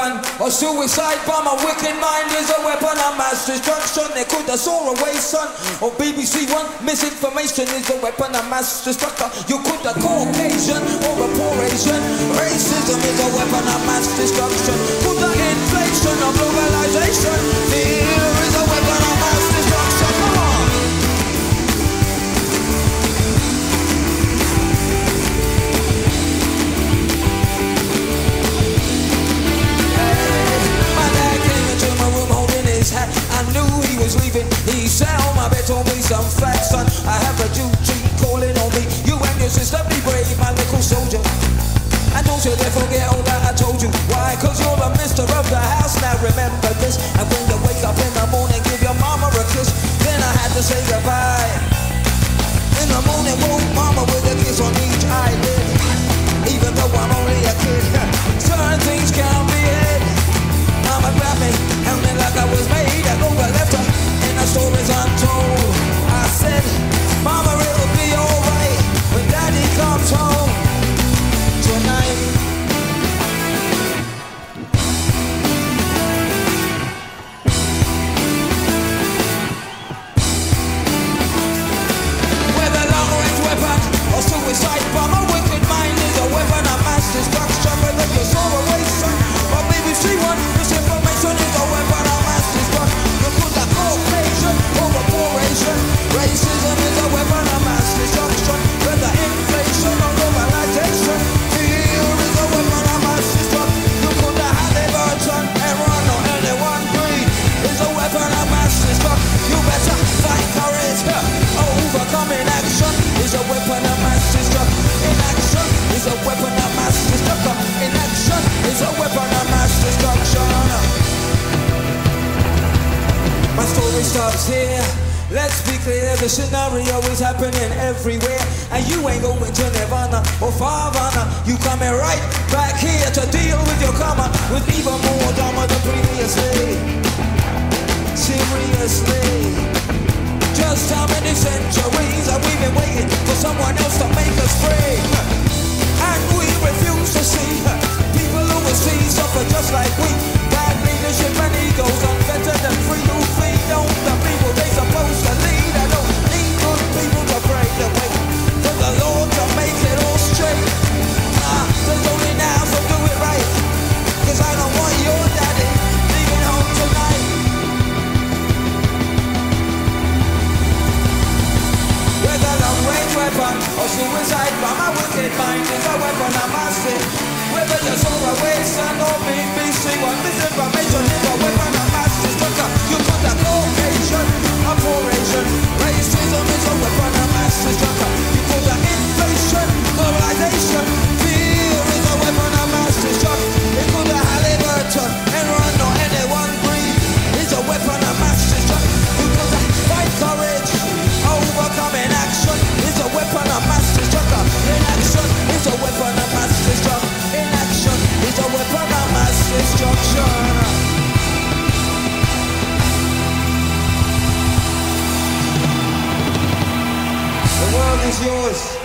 Or suicide bomb, a wicked mind is a weapon of mass destruction. They could have saw away, son. Oh, or BBC One, misinformation is a weapon of mass destruction. You could have Caucasian or a poor Asian. Racism is a weapon of mass destruction. Could inflation or globalization. Was leaving. Sat on my bed, told me some facts, son. I have a duty calling on me. You and your sister be brave, my little soldier. And don't you dare forget all that I told you. Why? Cause you're the mister of the house. Now remember this. And when you wake up in the morning, give your mama a kiss. Then I had to say goodbye. In the morning, woke mama with a kiss on each eyelid. Even though I'm only a kid, story stops here. Let's be clear, the scenario is happening everywhere. And you ain't going to Nirvana or Farvana. You coming right back here to deal with your karma with even more drama than previously. Seriously. Weapon or suicide bomb, my wicked mind. Is a weapon of mass Whether you saw a Wilson or BBC One, misinformation The world is yours.